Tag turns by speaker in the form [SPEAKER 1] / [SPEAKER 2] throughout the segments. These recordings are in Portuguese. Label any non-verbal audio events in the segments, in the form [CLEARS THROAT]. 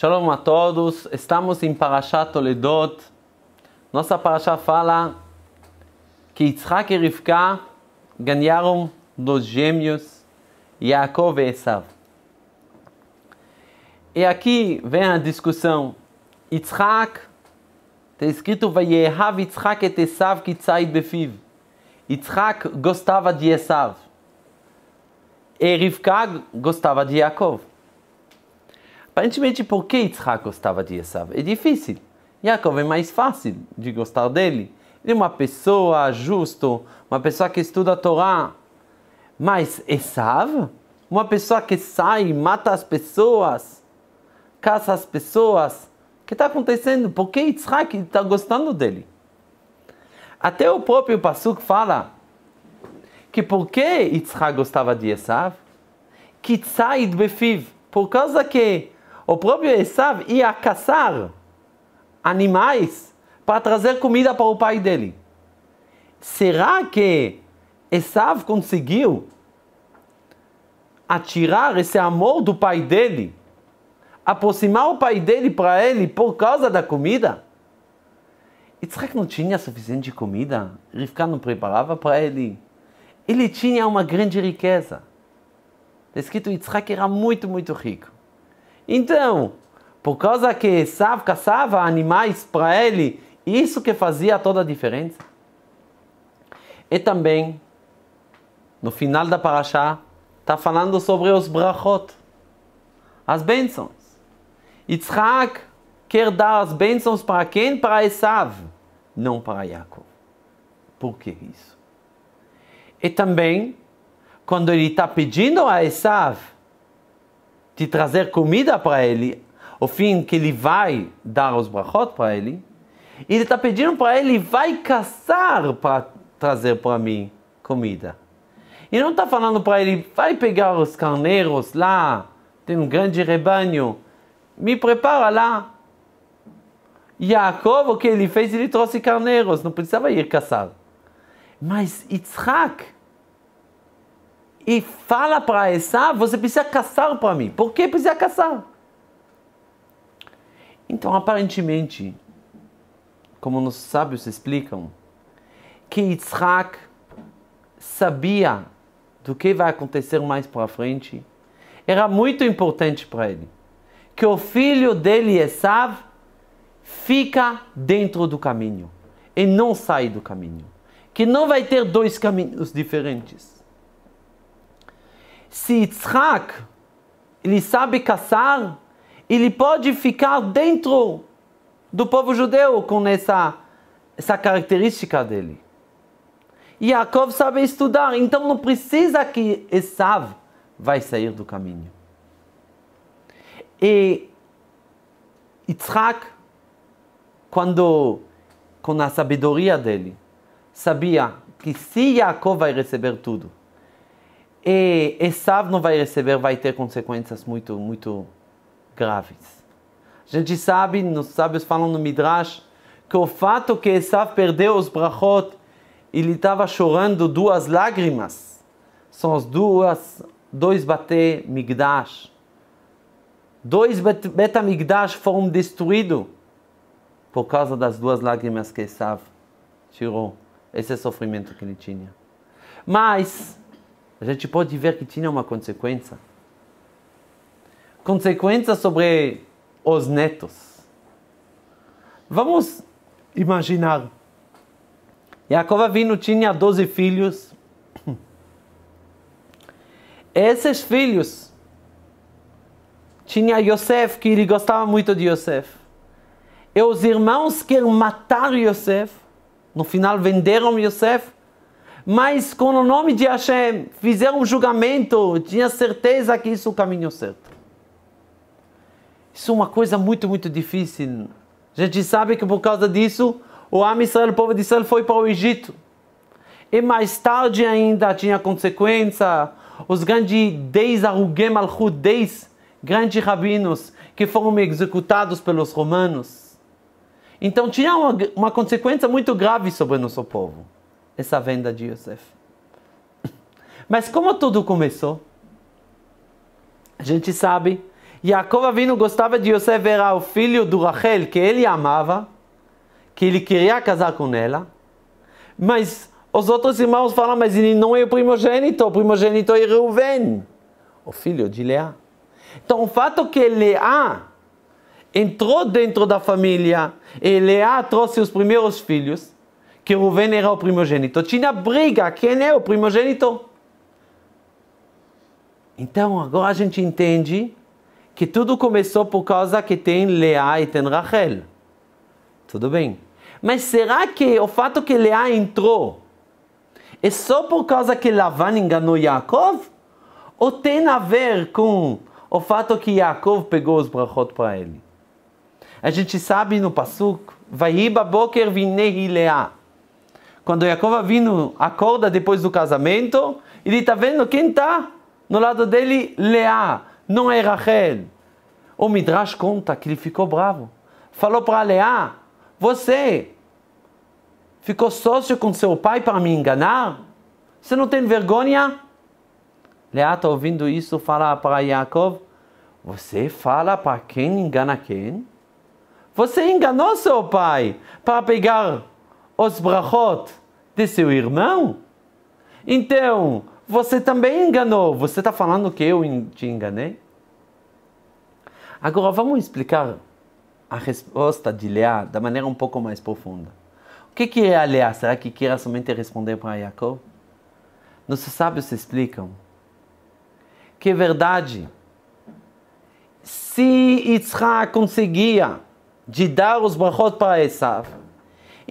[SPEAKER 1] Shalom a todos, estamos em Parashat Toledot. Nossa Parashat fala que Yitzhak e Rivka ganharam dos gêmeos Yaakov e Esav. E aqui vem a discussão. Yitzhak, está escrito Vayehav Yitzhak et Esav kitzait befiv. Yitzhak gostava de Esav. E Rivka gostava de Yaakov. Aparentemente, por que Yitzhak gostava de Esav? É difícil. Yaakov é mais fácil de gostar dele. Ele é uma pessoa justa, uma pessoa que estuda a Torá. Mas Esav, uma pessoa que sai, mata as pessoas, caça as pessoas. O que está acontecendo? Por que Yitzhak está gostando dele? Até o próprio Pasuk fala que por que Yitzhak gostava de Esav? Que Tzaid befiv. Por causa que o próprio Esav ia caçar animais para trazer comida para o pai dele. Será que Esav conseguiu atirar esse amor do pai dele, aproximar o pai dele para ele por causa da comida? Yitzhak não tinha suficiente comida, Rivka não preparava para ele. Ele tinha uma grande riqueza. Está escrito Yitzhak era muito, muito rico. Então, por causa que Esav caçava animais para ele, isso que fazia toda a diferença. E também, no final da Parashá, está falando sobre os brachot, as bênçãos. Yitzhak quer dar as bênçãos para quem? Para Esav, não para Jacob. Por que isso? E também, quando ele está pedindo a Esav de trazer comida para ele, o fim que ele vai dar os brachot para ele, ele está pedindo para ele, vai caçar para trazer para mim comida. E não está falando para ele, vai pegar os carneiros lá, tem um grande rebanho, me prepara lá. Jacob, o que ele fez? Ele trouxe carneiros, não precisava ir caçar. Mas Yitzhak, e fala para Esav, você precisa caçar para mim. Por que precisa caçar? Então, aparentemente, como os sábios explicam, que Yitzhak sabia do que vai acontecer mais para frente, era muito importante para ele que o filho dele, Esav, fica dentro do caminho e não sai do caminho, que não vai ter dois caminhos diferentes se Yitzhak ele sabe caçar, ele pode ficar dentro do povo judeu com essa, essa característica dele. E Yaakov sabe estudar, então não precisa que Esav vai sair do caminho. E Yitzhak, quando com a sabedoria dele, sabia que se Yaakov vai receber tudo, e Esav não vai receber, vai ter consequências muito, muito graves. A gente sabe, os sábios falam no Midrash, que o fato que Esav perdeu os brachot, ele estava chorando duas lágrimas. São as duas, dois bate migdash. Dois betamigdash foram destruídos por causa das duas lágrimas que Esav tirou. Esse sofrimento que ele tinha. Mas a gente pode ver que tinha uma consequência. Consequência sobre os netos. Vamos imaginar. Jacob Avinu tinha 12 filhos. [CLEARS THROAT] Esses filhos tinha Yosef, que ele gostava muito de Yosef. E os irmãos queriam matar Yosef. No final venderam Yosef mas com o nome de Hashem fizeram um julgamento, tinha certeza que isso é o caminho certo. Isso é uma coisa muito, muito difícil. A gente sabe que por causa disso, o Israel, o povo de Israel, foi para o Egito. E mais tarde ainda tinha consequência, os grandes 10 Arugem Malchut, 10 grandes rabinos que foram executados pelos romanos. Então tinha uma, uma consequência muito grave sobre o nosso povo essa venda de Yosef. Mas como tudo começou? A gente sabe Jacob Avinu gostava de Yosef, era o filho do Rachel, que ele amava, que ele queria casar com ela, mas os outros irmãos falam, mas ele não é o primogênito, o primogênito é Reuven, o filho de Leá. Então, o fato que Leá entrou dentro da família e Leá trouxe os primeiros filhos, que Reuven era o primogênito, tinha briga, quem é o primogênito? Então, agora a gente entende que tudo começou por causa que tem Leá e tem Rachel. Tudo bem. Mas será que o fato que Leá entrou é só por causa que Lavan enganou Yaakov? Ou tem a ver com o fato que Yaakov pegou os brachot para ele? A gente sabe no Pasuk, Vaiba Boker Vinehi Leá. Quando Yaakov vindo acorda depois do casamento, ele está vendo quem está no lado dele, Leá, não é Rachel. O Midrash conta que ele ficou bravo. Falou para Leá, você ficou sócio com seu pai para me enganar? Você não tem vergonha? Leá está ouvindo isso, fala para Yaakov, você fala para quem engana quem? Você enganou seu pai para pegar os brachot de seu irmão? Então, você também enganou. Você está falando que eu te enganei? Agora vamos explicar a resposta de Leá da maneira um pouco mais profunda. O que, que é a Leá? Será que queira somente responder para Jacob? Nossos sábios explicam que é verdade. Se Yitzhak conseguia de dar os brachot para Esav,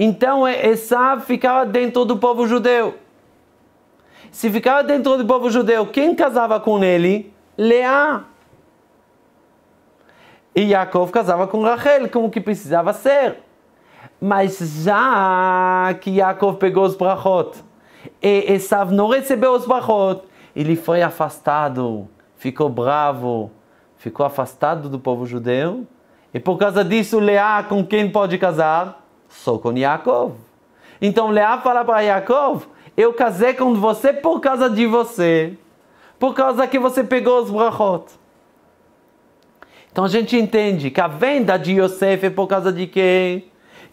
[SPEAKER 1] então Esav ficava dentro do povo judeu. Se ficava dentro do povo judeu, quem casava com ele? Leá. E Yaakov casava com Rachel, como que precisava ser. Mas já que Yaakov pegou os brachot e Esav não recebeu os brachot, ele foi afastado, ficou bravo, ficou afastado do povo judeu. E por causa disso, Leá com quem pode casar? Só com Yaakov. Então Leá fala para Yaakov, eu casei com você por causa de você, por causa que você pegou os brachot. Então a gente entende que a venda de Yosef é por causa de quê?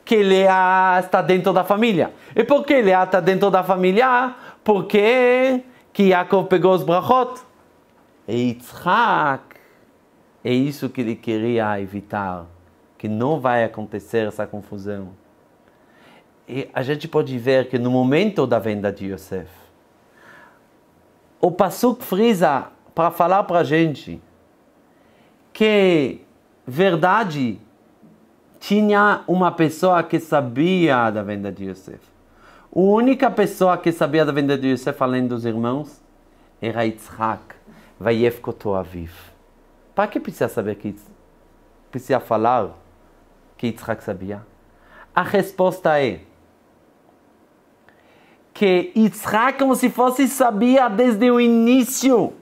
[SPEAKER 1] Que Leá está dentro da família. E por que Leá está dentro da família? Porque que Yaakov pegou os brachot. E Yitzhak, é isso que ele queria evitar, que não vai acontecer essa confusão. E a gente pode ver que no momento da venda de Yosef, o Pasuk frisa para falar para a gente que verdade tinha uma pessoa que sabia da venda de Yosef. A única pessoa que sabia da venda de Yosef, além dos irmãos, era Yitzhak, Vayef Aviv. Para que precisa saber que precisa falar que Yitzhak sabia? A resposta é que Yitzhak, como se fosse, sabia desde o início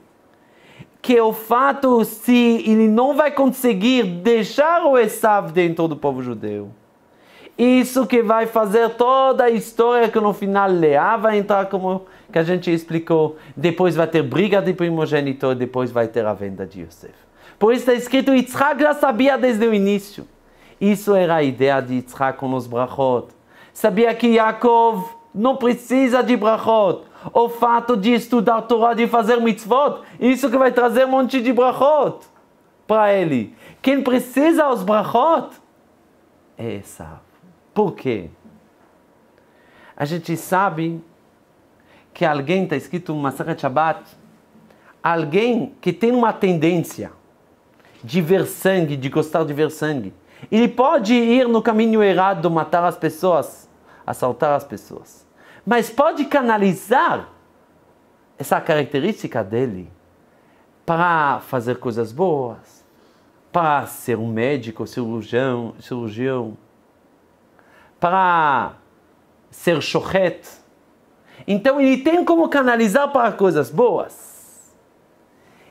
[SPEAKER 1] que o fato se ele não vai conseguir deixar o Esav dentro do povo judeu. Isso que vai fazer toda a história que no final Leá vai entrar como que a gente explicou. Depois vai ter briga de primogenitor, depois vai ter a venda de Yosef. Por isso está escrito, Yitzhak já sabia desde o início. Isso era a ideia de Yitzhak com os brachot. Sabia que Yaakov não precisa de brachot o fato de estudar Torá, de fazer mitzvot, isso que vai trazer um monte de brachot para ele. Quem precisa os brachot é Esav. Por quê? A gente sabe que alguém, está escrito no Maseret Shabbat, alguém que tem uma tendência de ver sangue, de gostar de ver sangue, ele pode ir no caminho errado, matar as pessoas, assaltar as pessoas mas pode canalizar essa característica dele para fazer coisas boas, para ser um médico, cirurgião, cirurgião para ser chochet. Então ele tem como canalizar para coisas boas.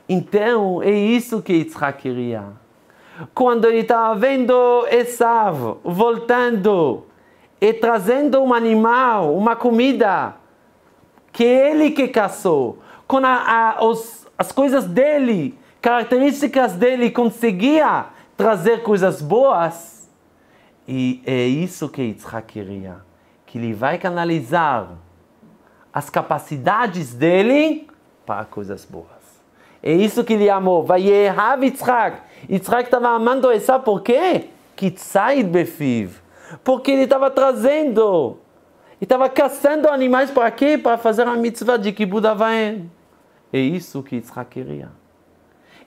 [SPEAKER 1] Então é isso que Yitzhak queria. Quando ele estava vendo Esav voltando e trazendo um animal, uma comida que ele que caçou, com a, a, os, as coisas dele características dele conseguia trazer coisas boas. E é isso que Yitzhak queria, que ele vai canalizar as capacidades dele para coisas boas. É isso que ele amou. Vai errar Yitzhak. Yitzhak estava amando essa por quê? Que sai befiv. Porque ele estava trazendo, estava caçando animais para quê? Para fazer a mitzvah de Kibbutz Avaim. É isso que Yitzhak queria.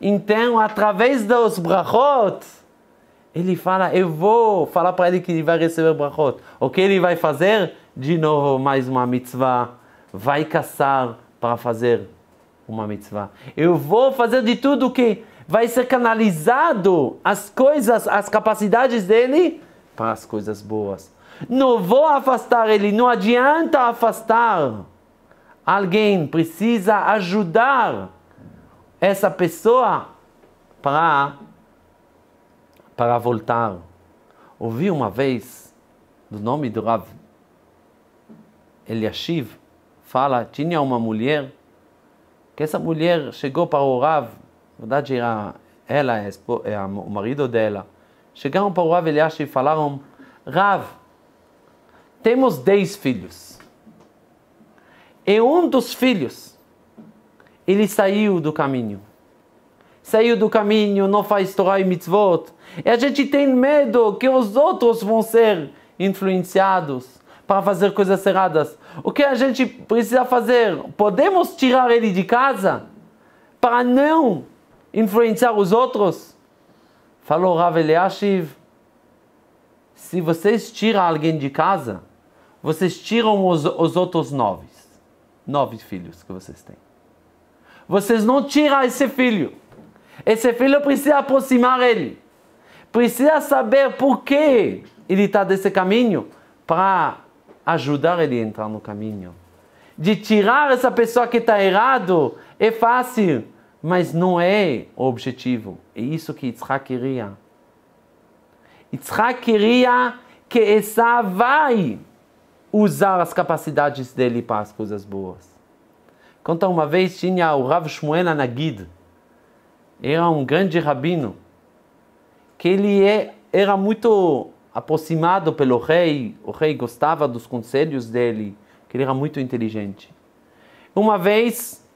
[SPEAKER 1] Então, através dos brachot, ele fala, eu vou falar para ele que ele vai receber brachot. O que ele vai fazer? De novo, mais uma mitzvah. Vai caçar para fazer uma mitzvah. Eu vou fazer de tudo que vai ser canalizado as coisas, as capacidades dele para as coisas boas. Não vou afastar ele, não adianta afastar. Alguém precisa ajudar essa pessoa para para voltar. Ouvi uma vez do nome do Rav Eliashiv fala tinha uma mulher que essa mulher chegou para o Rav, na verdade era ela, é o marido dela, chegaram para o Rav e falaram, Rav, temos dez filhos. E um dos filhos, ele saiu do caminho. Saiu do caminho, não faz Torah e mitzvot. E a gente tem medo que os outros vão ser influenciados para fazer coisas erradas. O que a gente precisa fazer? Podemos tirar ele de casa para não influenciar os outros? Falou Rav Eliashiv, se vocês tiram alguém de casa, vocês tiram os, os outros nove, nove filhos que vocês têm. Vocês não tiram esse filho. Esse filho precisa aproximar ele. Precisa saber por que ele está desse caminho para ajudar ele a entrar no caminho. De tirar essa pessoa que está errado é fácil, mas não é o objetivo. É isso que Yitzhak queria. Yitzhak queria que essa vai usar as capacidades dele para as coisas boas. Conta uma vez tinha o Rav Shmuel Anagid, era um grande rabino, que ele é, era muito aproximado pelo rei, o rei gostava dos conselhos dele, que ele era muito inteligente. Uma vez,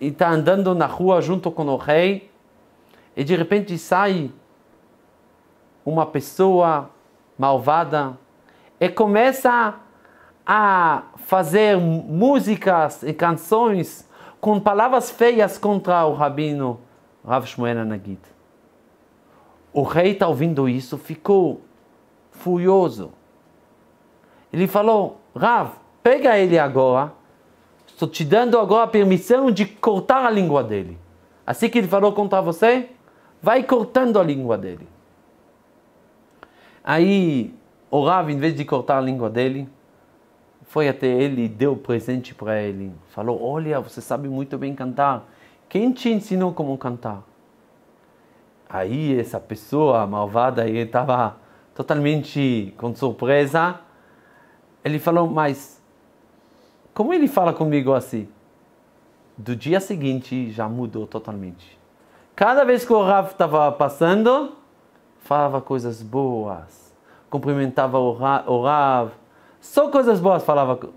[SPEAKER 1] ele está andando na rua junto com o rei, e de repente sai uma pessoa malvada e começa a fazer músicas e canções com palavras feias contra o rabino Rav Shmuel Nagid. O rei está ouvindo isso, ficou furioso. Ele falou: Rav, pega ele agora, estou te dando agora a permissão de cortar a língua dele. Assim que ele falou contra você, vai cortando a língua dele. Aí o Rav, em vez de cortar a língua dele, foi até ele e deu presente para ele. Falou: Olha, você sabe muito bem cantar. Quem te ensinou como cantar? Aí essa pessoa malvada estava totalmente com surpresa. Ele falou, mas como ele fala comigo assim? Do dia seguinte já mudou totalmente. Cada vez que o Rav estava passando, falava coisas boas, cumprimentava o Rav, só coisas boas falava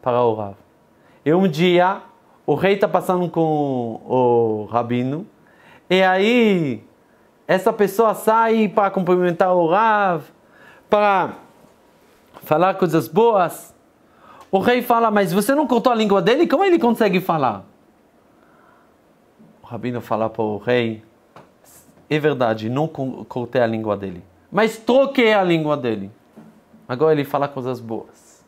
[SPEAKER 1] para o Rav. E um dia, o rei está passando com o rabino, e aí, essa pessoa sai para cumprimentar o Rav, para falar coisas boas. O rei fala, mas você não cortou a língua dele? Como ele consegue falar? O rabino fala para o rei, é verdade, não cortei a língua dele, mas troquei a língua dele. Agora ele fala coisas boas.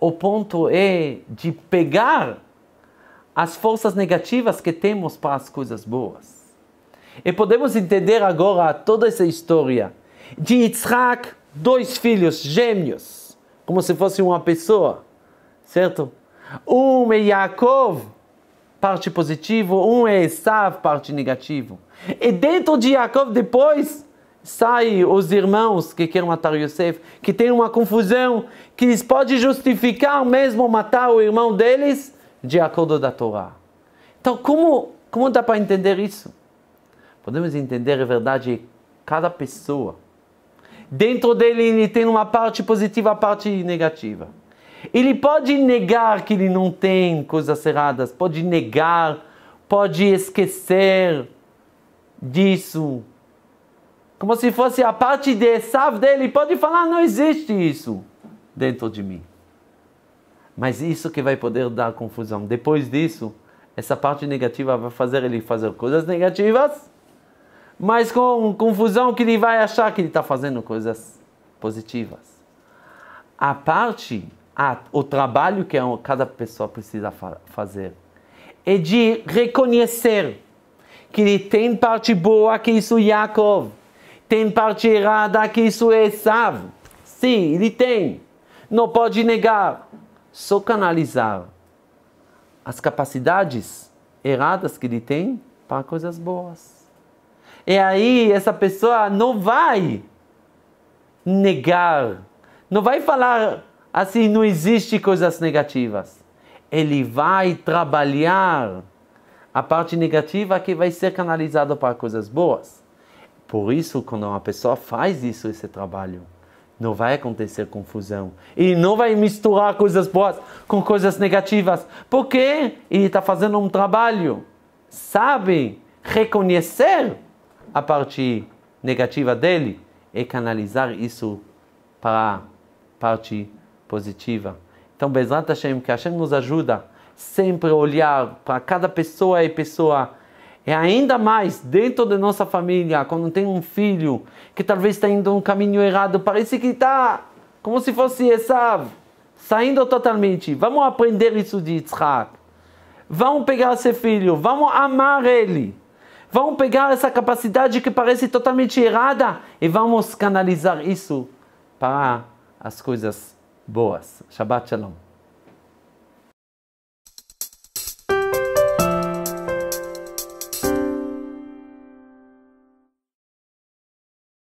[SPEAKER 1] O ponto é de pegar as forças negativas que temos para as coisas boas. E podemos entender agora toda essa história de Yitzhak, dois filhos gêmeos, como se fosse uma pessoa, certo? Um é Yaakov, parte positiva, um é Esav, parte negativa. E dentro de Yaakov depois sai os irmãos que querem matar Yosef, que tem uma confusão, que eles podem justificar mesmo matar o irmão deles de acordo da Torá. Então, como Como dá para entender isso? Podemos entender a verdade cada pessoa. Dentro dele ele tem uma parte positiva, a parte negativa. Ele pode negar que ele não tem coisas erradas, pode negar, pode esquecer disso. Como se fosse a parte de Esav dele, pode falar, não existe isso dentro de mim. Mas isso que vai poder dar confusão. Depois disso, essa parte negativa vai fazer ele fazer coisas negativas, mas com confusão que ele vai achar que ele está fazendo coisas positivas. A parte, a, o trabalho que cada pessoa precisa fa fazer é de reconhecer que ele tem parte boa, que isso é Yaakov, tem parte errada, que isso é Esav. Sim, ele tem. Não pode negar. Só canalizar as capacidades erradas que ele tem para coisas boas. E aí essa pessoa não vai negar, não vai falar assim, não existe coisas negativas. Ele vai trabalhar a parte negativa que vai ser canalizada para coisas boas. Por isso, quando uma pessoa faz isso, esse trabalho, não vai acontecer confusão. E não vai misturar coisas boas com coisas negativas. Porque ele está fazendo um trabalho. Sabe reconhecer a parte negativa dele e canalizar isso para a parte positiva. Então, Bezrat Hashem, que Hashem nos ajuda sempre a olhar para cada pessoa e pessoa é ainda mais dentro da nossa família, quando tem um filho que talvez está indo um caminho errado, parece que está como se fosse Esav, saindo totalmente. Vamos aprender isso de Yitzhak. Vamos pegar esse filho, vamos amar ele. Vamos pegar essa capacidade que parece totalmente errada e vamos canalizar isso para as coisas boas. Shabbat Shalom.